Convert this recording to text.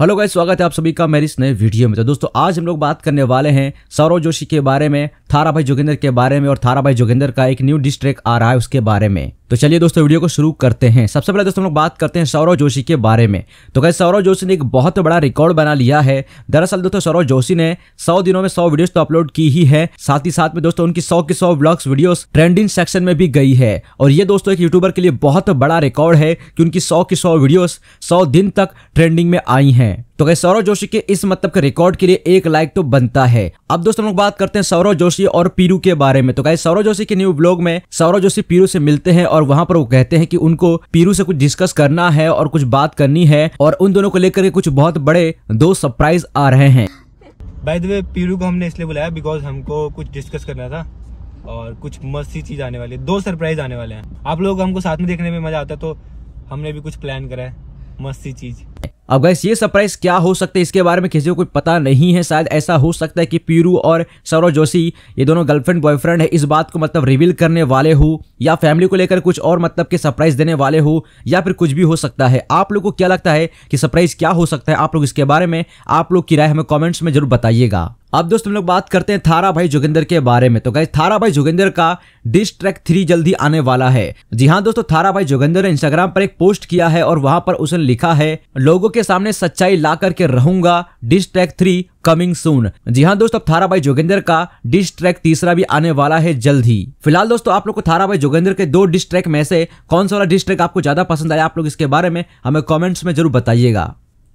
Hello guys, स्वागत है आप सभी का मेरी इस नए वीडियो में। तो दोस्तों, आज हम लोग बात करने वाले हैं सौरव जोशी के बारे में। थारा भाई जोगिंदर के बारे में और थारा भाई जोगिंदर का एक न्यू डिश ट्रैक आ रहा है उसके बारे में। तो चलिए दोस्तों वीडियो को शुरू करते हैं। सबसे पहले दोस्तों, हम लोग बात करते हैं सौरव जोशी के बारे में। तो गाइस सौरव जोशी ने एक बहुत बड़ा रिकॉर्ड बना लिया है। दरअसल दोस्तों, सौरव जोशी ने सौ दिनों में सौ वीडियोस तो अपलोड की ही है। साथ ही साथ में दोस्तों, उनकी सौ की सौ ब्लॉग्स वीडियोस ट्रेंडिंग सेक्शन में भी गई है। और ये दोस्तों, एक यूट्यूबर के लिए बहुत बड़ा रिकॉर्ड है कि उनकी सौ की सौ वीडियोस सौ दिन तक ट्रेंडिंग में आई हैं। तो गए सौरव जोशी के इस मतलब के रिकॉर्ड के लिए एक लाइक तो बनता है। अब दोस्तों लोग बात करते हैं सौरव जोशी और पीरू के बारे में। तो गए सौरव जोशी के न्यू ब्लॉग में सौरव जोशी पीरू से मिलते हैं और वहाँ पर वो कहते हैं कि उनको पीरू से कुछ डिस्कस करना है और कुछ बात करनी है और उन दोनों को लेकर कुछ बहुत बड़े दो सरप्राइज़ आ रहे हैं। बाय द वे पीरू को हमने इसलिए बुलाया बिकॉज़ हमको कुछ डिस्कस करना था और कुछ मस्त सी चीज़ आने वाली है। दो सरप्राइज़ आने वाले हैं। आप लोग हमको साथ में देखने में मज़ा आता है तो हमने भी कुछ प्लान करा है। मस्त सी चीज़। अब गैस ये सरप्राइज़ क्या हो सकता है? इसके बारे में किसी को कोई पता नहीं है। शायद ऐसा हो सकता है कि पीरू और सौरव जोशी, ये दोनों गर्लफ्रेंड बॉयफ्रेंड है। इस बात को मतलब रिवील करने वाले हो या फैमिली को लेकर कुछ और मतलब के सरप्राइज़ देने वाले हो या फिर कुछ भी हो सकता है। आप लोग को क्या लगता है कि सरप्राइज़ क्या हो सकता है? आप लोग इसके बारे में, आप लोग की राय हमें कॉमेंट्स में ज़रूर बताइएगा। अब दोस्तों, हम लोग बात करते हैं थारा भाई जोगिंदर के बारे में। तो गाइस थारा भाई जोगिंदर का डिश ट्रैक थ्री जल्दी आने वाला है। जी हाँ दोस्तों, थारा भाई जोगिंदर ने इंस्टाग्राम पर एक पोस्ट किया है और वहाँ पर उसने लिखा है, लोगों के सामने सच्चाई ला करके रहूँगा dish track three coming soon जी हाँ दोस्तों, अब थारा भाई जोगिंदर का डिश ट्रैक तीसरा भी आने वाला है जल्द ही। फ़िलहाल दोस्तों, आप लोग को थारा भाई जोगिंदर के दो डिश ट्रैक में से कौन सा वाला डिश ट्रैक आपको ज़्यादा पसंद आया, आप लोग इसके बारे में हमें कॉमेंट्स में ज़रूर बताइएगा।